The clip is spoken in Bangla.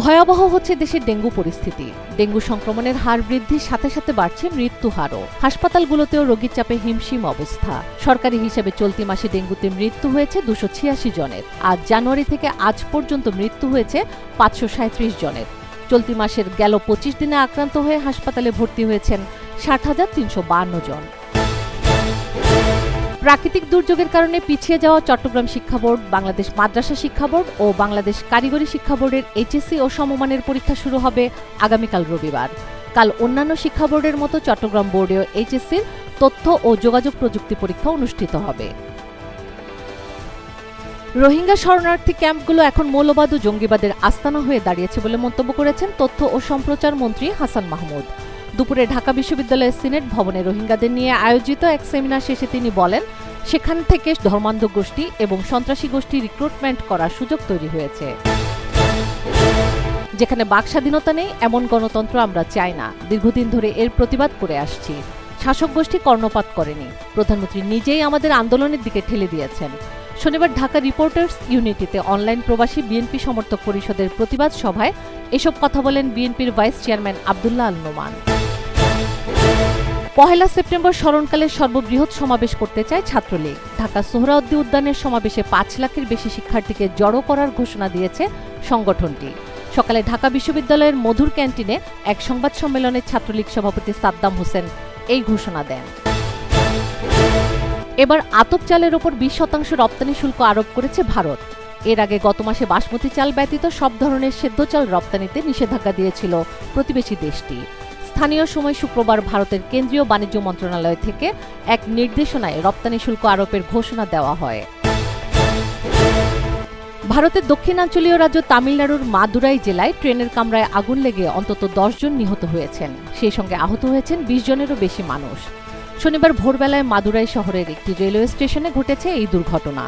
ভয়াবহ হচ্ছে দেশের ডেঙ্গু পরিস্থিতি। ডেঙ্গু সংক্রমণের হার বৃদ্ধির সাথে সাথে বাড়ছে মৃত্যু হারও। হাসপাতালগুলোতেও রোগীর চাপে হিমশিম অবস্থা। সরকারি হিসেবে চলতি মাসে ডেঙ্গুতে মৃত্যু হয়েছে দুশো ছিয়াশি জনের। আজ জানুয়ারি থেকে আজ পর্যন্ত মৃত্যু হয়েছে পাঁচশো সাঁত্রিশ জনের। চলতি মাসের গেল পঁচিশ দিনে আক্রান্ত হয়ে হাসপাতালে ভর্তি হয়েছেন ষাট হাজার তিনশো বান্ন জন। প্রাকৃতিক দুর্যোগের কারণে পিছিয়ে যাওয়া চট্টগ্রাম শিক্ষা বোর্ড, বাংলাদেশ মাদ্রাসা শিক্ষা বোর্ড ও বাংলাদেশ কারিগরি শিক্ষা বোর্ডের এইচএসসি ও সমমানের পরীক্ষা শুরু হবে আগামীকাল রবিবার। কাল অন্যান্য শিক্ষা বোর্ডের মতো চট্টগ্রাম বোর্ডেও এইচএসসির তথ্য ও যোগাযোগ প্রযুক্তি পরীক্ষা অনুষ্ঠিত হবে। রোহিঙ্গা শরণার্থী ক্যাম্পগুলো এখন মৌলবাদ ও জঙ্গিবাদের আস্তানা হয়ে দাঁড়িয়েছে বলে মন্তব্য করেছেন তথ্য ও সম্প্রচার মন্ত্রী হাসান মাহমুদ। দুপুরে ঢাকা বিশ্ববিদ্যালয়ের সিনেট ভবনে রোহিঙ্গাদের নিয়ে আয়োজিত এক সেমিনার শেষে তিনি বলেন, সেখান থেকে ধর্মান্ধ গোষ্ঠী এবং সন্ত্রাসী গোষ্ঠী রিক্রুটমেন্ট করার সুযোগ তৈরি হয়েছে। যেখানে বাক স্বাধীনতা নেই, এমন গণতন্ত্র আমরা চাই না। দীর্ঘদিন ধরে এর প্রতিবাদ করে আসছি। শাসক গোষ্ঠী কর্ণপাত করেনি। প্রধানমন্ত্রী নিজেই আমাদের আন্দোলনের দিকে ঠেলে দিয়েছেন। শনিবার ঢাকা রিপোর্টার্স ইউনিটিতে অনলাইন প্রবাসী বিএনপি সমর্থক পরিষদের প্রতিবাদ সভায় এসব কথা বলেন বিএনপির ভাইস চেয়ারম্যান আবদুল্লাহ আল নোমান। পহেলা সেপ্টেম্বর স্মরণকালে সর্ববৃহৎ সমাবেশ করতে চায় ছাত্রলীগ। ঢাকা সোহরাওয়ার্দী উদ্যানের সমাবেশে পাঁচ লাখের বেশি শিক্ষার্থীকে জড়ো করার ঘোষণা দিয়েছে সংগঠনটি। সকালে ঢাকা বিশ্ববিদ্যালয়ের মধুর ক্যান্টিনে এক সংবাদ সম্মেলনে ছাত্রলীগ সভাপতি সাদ্দাম হোসেন এই ঘোষণা দেন। এবার আতপ চালের ওপর বিশ শতাংশ রপ্তানি শুল্ক আরোপ করেছে ভারত। এর আগে গত মাসে বাসমতি চাল ব্যতীত সব ধরনের সেদ্ধ চাল রপ্তানিতে নিষেধাজ্ঞা দিয়েছিল প্রতিবেশী দেশটি। স্থানীয় সময় শুক্রবার ভারতের কেন্দ্রীয় বাণিজ্য মন্ত্রণালয় থেকে এক নির্দেশনায় রপ্তানি শুল্ক আরোপের ঘোষণা দেওয়া হয়। ভারতের দক্ষিণাঞ্চলীয় রাজ্য তামিলনাড়ুর মাদুরাই জেলায় ট্রেনের কামরায় আগুন লেগে অন্তত জন নিহত হয়েছেন। সেই সঙ্গে আহত হয়েছেন বিশ জনেরও বেশি মানুষ। শনিবার ভোরবেলায় মাদুরাই শহরের একটি রেলওয়ে স্টেশনে ঘটেছে এই দুর্ঘটনা।